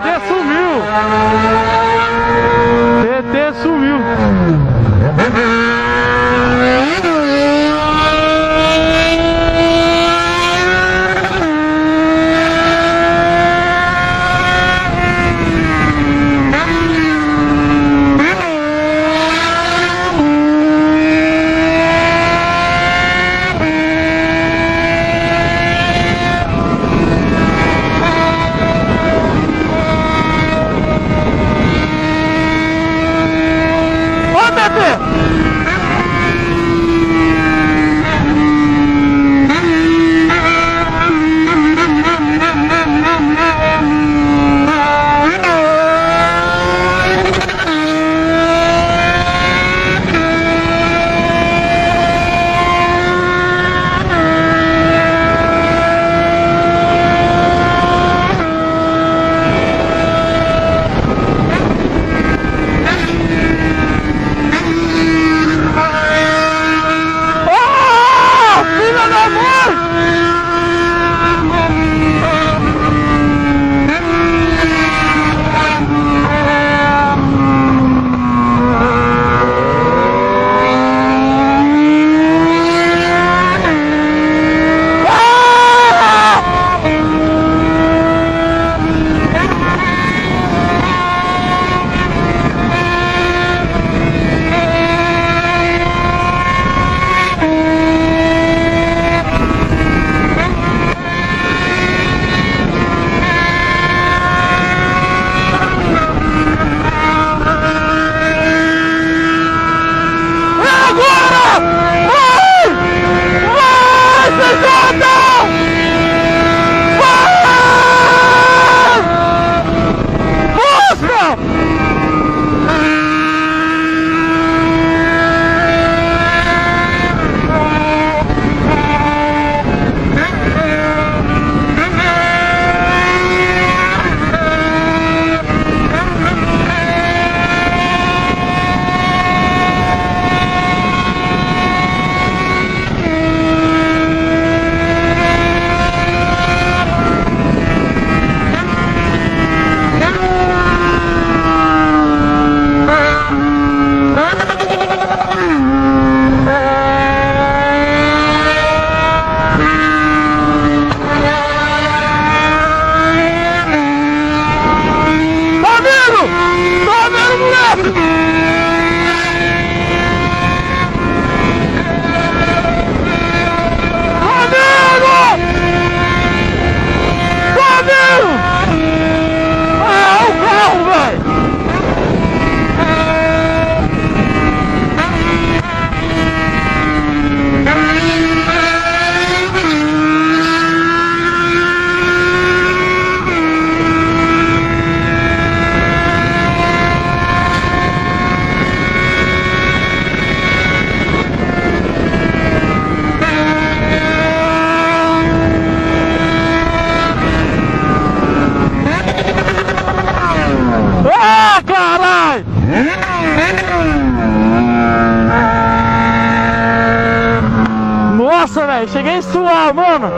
tt sumiu! tt sumiu! ¡Vámonos! Nossa, velho, cheguei a suar, mano.